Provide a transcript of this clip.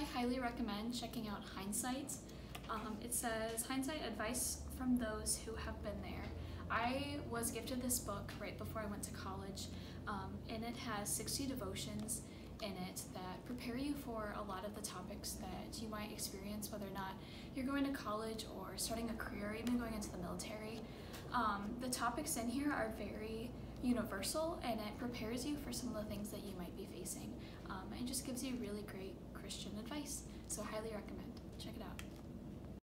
I highly recommend checking out Hindsight. Um, it says Hindsight advice from those who have been there. I was gifted this book right before I went to college, um, and it has 60 devotions in it that prepare you for a lot of the topics that you might experience, whether or not you're going to college or starting a career, or even going into the military. Um, the topics in here are very universal and it prepares you for some of the things that you might be facing. Um, and just gives you really great Christian advice. So I highly recommend.